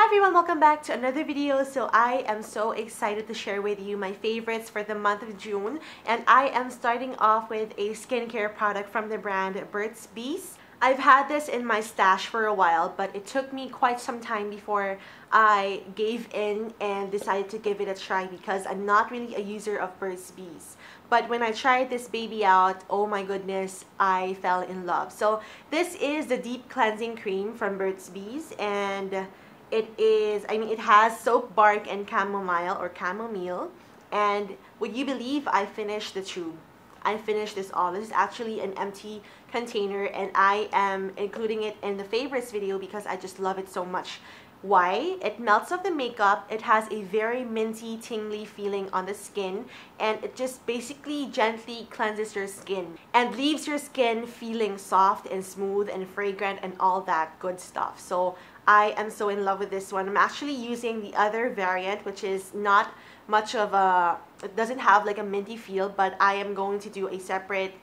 Hi everyone, welcome back to another video. So I am so excited to share with you my favorites for the month of June. And I am starting off with a skincare product from the brand Burt's Bees. I've had this in my stash for a while, but it took me quite some time before I gave in and decided to give it a try because I'm not really a user of Burt's Bees. But when I tried this baby out, oh my goodness, I fell in love. So this is the Deep Cleansing Cream from Burt's Bees and it is, I mean, it has soap bark and chamomile or chamomile. And would you believe I finished the tube? I finished this all. This is actually an empty container and I am including it in the favorites video because I just love it so much. Why? It melts off the makeup. It has a very minty, tingly feeling on the skin and it just basically gently cleanses your skin and leaves your skin feeling soft and smooth and fragrant and all that good stuff. So I am so in love with this one. I'm actually using the other variant which is not much of a, it doesn't have like a minty feel but I am going to do a separate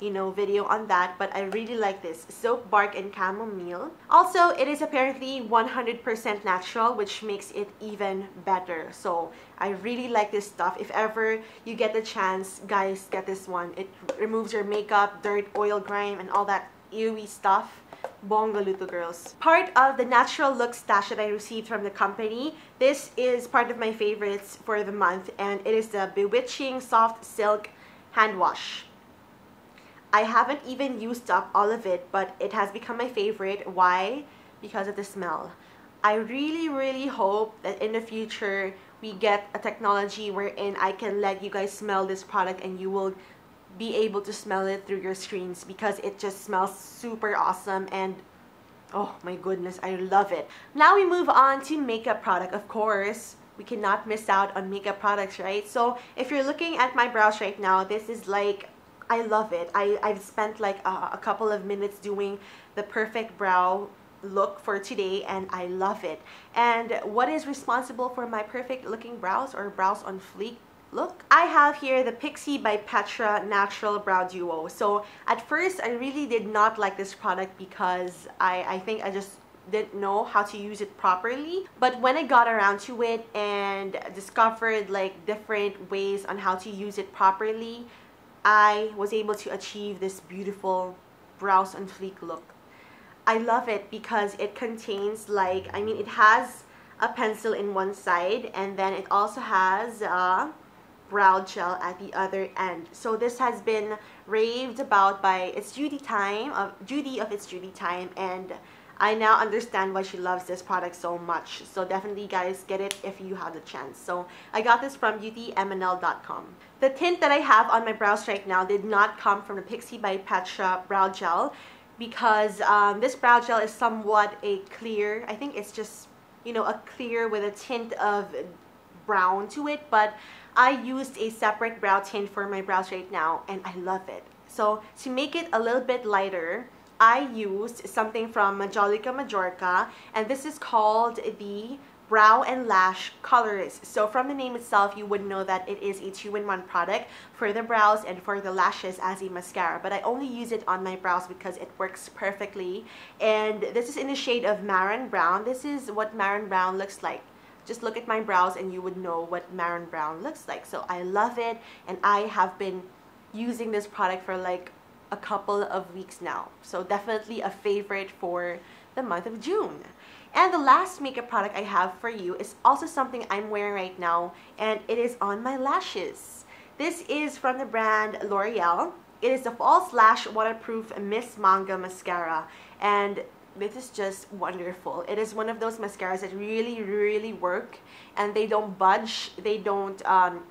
you know video on that but I really like this. Soap bark and chamomile. Also it is apparently 100% natural which makes it even better. So I really like this stuff. If ever you get the chance guys get this one. It removes your makeup dirt oil grime and all that ewy stuff Bonga Luto Girls. Part of the natural look stash that I received from the company. This is part of my favorites for the month and it is the Bewitching Soft Silk Hand Wash. I haven't even used up all of it but it has become my favorite. Why? Because of the smell. I really really hope that in the future we get a technology wherein I can let you guys smell this product and you will be able to smell it through your screens because it just smells super awesome and oh my goodness I love it. Now we move on to makeup product. Of course we cannot miss out on makeup products right? So if you're looking at my brows right now this is like I love it. I, I've spent like a, a couple of minutes doing the perfect brow look for today and I love it. And what is responsible for my perfect looking brows or brows on fleek look. I have here the Pixi by Petra Natural Brow Duo. So at first, I really did not like this product because I, I think I just didn't know how to use it properly but when I got around to it and discovered like different ways on how to use it properly I was able to achieve this beautiful brows on fleek look I love it because it contains like I mean it has a pencil in one side and then it also has uh, brow gel at the other end. So this has been raved about by ItsJudyTime of Judy of ItsJudyTime and I now understand why she loves this product so much. So definitely guys get it if you have the chance. So I got this from beautymnl.com. The tint that I have on my brows right now did not come from the Pixi by Petra brow gel because um, this brow gel is somewhat a clear, I think it's just, you know, a clear with a tint of brown to it but I used a separate brow tint for my brows right now and I love it. So to make it a little bit lighter, I used something from Majolica Majorca and this is called the brow and lash colorist. So from the name itself you would know that it is a two-in-one product for the brows and for the lashes as a mascara but I only use it on my brows because it works perfectly. And this is in the shade of Marron Brown. This is what Marron Brown looks like just look at my brows and you would know what Marron Brown looks like. So I love it and I have been using this product for like a couple of weeks now. So definitely a favorite for the month of June. And the last makeup product I have for you is also something I'm wearing right now and it is on my lashes. This is from the brand L'Oreal. It is the False Lash Waterproof Miss Manga Mascara and this is just wonderful. It is one of those mascaras that really, really work and they don't budge, they don't um,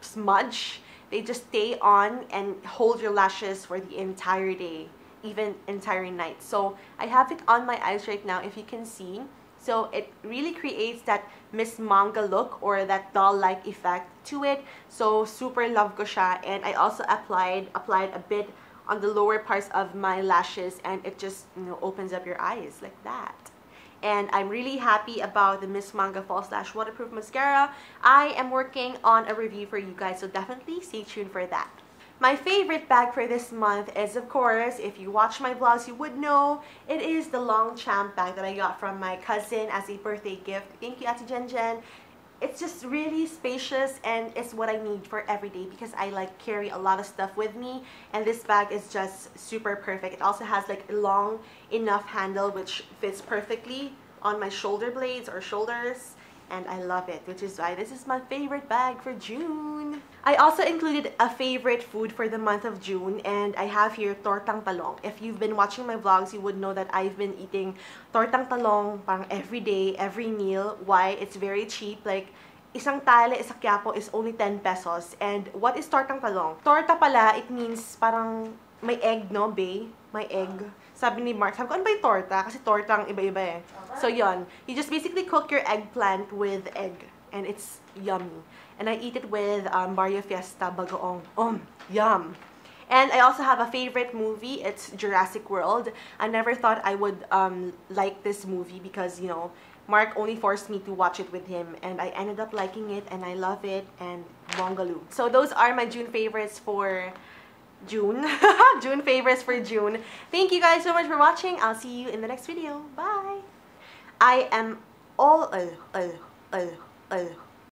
smudge. They just stay on and hold your lashes for the entire day, even entire night. So I have it on my eyes right now if you can see. So it really creates that Miss Manga look or that doll-like effect to it. So super love ko siya. And I also applied, applied a bit on the lower parts of my lashes and it just you know opens up your eyes like that and I'm really happy about the Miss Manga False Lash Waterproof Mascara. I am working on a review for you guys, so definitely stay tuned for that. My favorite bag for this month is, of course, if you watch my vlogs, you would know, it is the Longchamp bag that I got from my cousin as a birthday gift. Thank you, Ate Jen Jen. It's just really spacious and it's what I need for every day because I like carry a lot of stuff with me and this bag is just super perfect. It also has like a long enough handle which fits perfectly on my shoulder blades or shoulders and I love it, which is why this is my favorite bag for June. I also included a favorite food for the month of June, and I have here tortang talong. If you've been watching my vlogs, you would know that I've been eating tortang talong parang every day, every meal. Why? It's very cheap. Like, isang tale sa Quiapo is only 10 pesos. And what is tortang talong? Torta pala, it means parang may egg, no, bay? May egg. Sabi ni Mark, sabi ko, ano ba yung torta? Kasi tortang iba-iba eh. So, yon You just basically cook your eggplant with egg. And it's yummy. And I eat it with um, Barrio Fiesta bagoong. Um, yum! And I also have a favorite movie. It's Jurassic World. I never thought I would um, like this movie because, you know, Mark only forced me to watch it with him. And I ended up liking it and I love it. And Bongaloo. So those are my June favorites for June. June favorites for June. Thank you guys so much for watching. I'll see you in the next video. Bye! I am all, uh,